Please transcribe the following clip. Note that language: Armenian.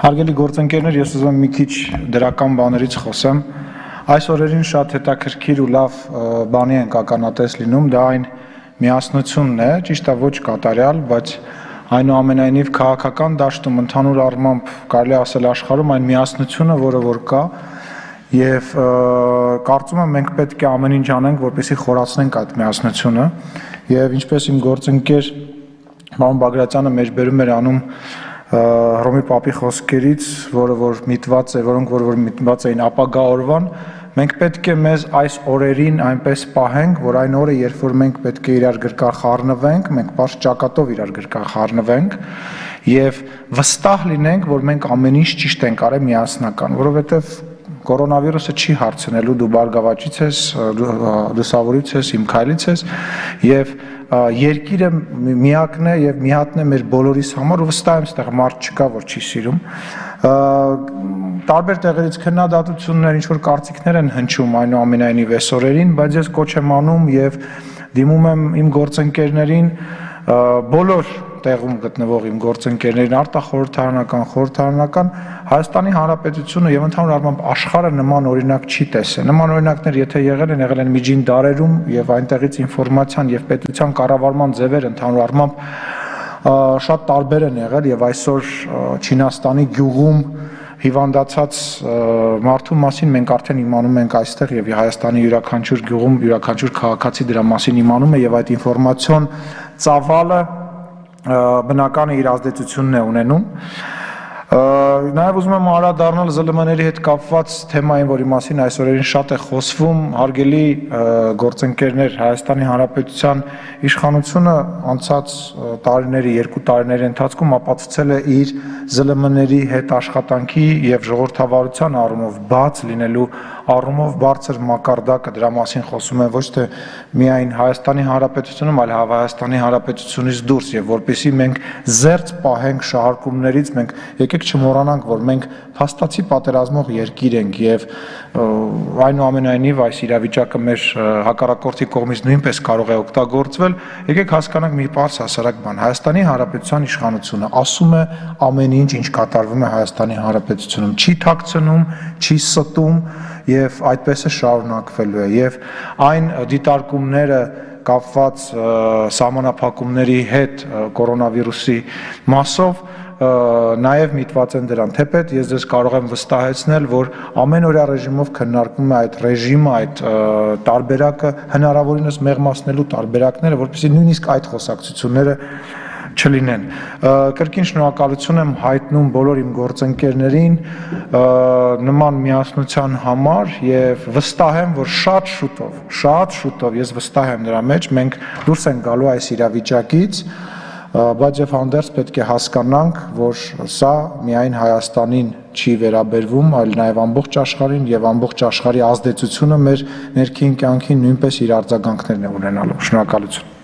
Հարգելի գործընկերներ, ես ուզում եմ մի քիչ դրական բաներից խոսեմ։ Այս օրերին շատ հետաքրքիր ու լավ բանի ենք ականատես լինում, դա այն միասնությունն է, ճիշտ է ոչ կատարյալ, բայց այնուամենայնիվ քաղաքական դաշտում ընդհանուր առմամբ կարելի ասել աշխարհում այն միասնությունը, որը որ կա, եւ կարծում եմ մենք պետք է ամեն ինչ անենք, որպեսզի խորացնենք այդ միասնությունը եւ ինչպես իմ գործընկեր Ման Բագրատյանը մեջբերում էր անում Հռոմի Պապի խոսքերից, որը որ միտված է, որոնք որ որ միտված էին ապագա օրվան, մենք պետք է մեզ այս օրերին այնպես պահենք, որ այն օրը, երբ որ մենք պետք է իրար գրկա խառնվենք, մենք բաց ճակատով իրար գրկա խառնվենք եւ վստահ լինենք, որ մենք ամեն ինչ ճիշտ ենք արել միասնական, որովհետեւ կորոնավիրուսը չի հարցնելու դու բարգավաճից ես, լուսավորից ես, իմ քայլից ես եւ երկիրը միակն է եւ միատն է մեր բոլորիս համար ու վստահ եմ, այստեղ մարդ չկա, որ չի սիրում տարբեր տեղերից քննադատություններ, ինչ որ կարծիքներ են հնչում այնուամենայնիվ այսօրերին, բայց ես կոչ եմ անում եւ դիմում եմ իմ գործընկերներին բոլոր տեղում գտնվող իմ գործընկերներին արտախորհրդարանական, խորհրդարանական Հայաստանի Հանրապետությունը եւ ընդհանուր առմամբ աշխարհը նման օրինակ չի տեսել։ Նման օրինակներ եթե եղել են, եղել են միջին դարերում եւ այնտեղից ինֆորմացիան եւ պետության կառավարման ձևեր ընդհանուր առմամբ շատ տարբեր են եղել եւ այսօր Չինաստանի գյուղում հիվանդացած մարդու մասին մենք արդեն իմանում ենք այստեղ եւ Հայաստանի յուրաքանչյուր գյուղում յուրաքանչյուր քաղաքացի դրա մասին իմանում է եւ այդ ինֆորմացիոն ծավալը բնական է իր ազդեցությունն է ունենում Նաև ուզում եմ անդրադառնալ ԶԼՄ-ների հետ կապված թեմային, որի մասին այսօրերին շատ է խոսվում, հարգելի գործընկերներ Հայաստանի Հանրապետության իշխանությունը անցած տարիների, երկու տարիների ընթացքում ապացուցել է իր ԶԼՄ-ների հետ աշխատանքի եւ ժողովրդավարության առումով բաց լինելու առումով բարձր մակարդակը դրա մասին խոսում են ոչ թե միայն Հայաստանի Հանրապետությունում, այլ Հայաստանի Հանրապետությունից դուրս եւ որpիսի մենք զերծ պահենք շահարկումներից, մենք եկեք չմոռանանք, որ մենք փաստացի պատերազմող երկիր ենք եւ այնուամենայնիվ այս իրավիճակը մեր հակառակորդի կողմից նույնպես կարող է օգտագործվել, եկեք հասկանանք մի բարձ հասարակ բան։ Հայաստանի Հանրապետության իշխանությունը ասում է ամեն ինչ, ինչ կատարվում է Հայաստանի Հանրապետությունում, չի թաքցնում, չի ստում եւ այդպես է շարունակվելու է եւ այն դիտարկումները կապված սահմանափակումների հետ կորոնավիրուսի մասով նաև միտված են դրան։ Թեպետ ես ձեզ կարող եմ վստահեցնել, որ ամենօրյա ռեժիմով քննարկվում է այդ ռեժիմը, այդ տարբերակը հնարավորինս մեղմացնելու տարբերակները, որովհետեւ նույնիսկ այդ խոսակցությունները չլինեն։ Կրկին շնորհակալություն եմ հայտնում բոլոր իմ գործընկերներին նման միասնության համար եւ վստահ եմ, որ շատ շուտով, շատ շուտով ես վստահ եմ նրա մեջ մենք դուրս ենք գալու այս իրավիճակից բայց եւ հանդերձ պետք է հասկանանք, որ սա միայն Հայաստանին չի վերաբերվում, այլ նաեւ ամբողջ աշխարհին եւ ամբողջ աշխարհի ազդեցությունը մեր ներքին կյանքին նույնպես իր արձագանքներն է ունենալու։ Շնորհակալություն։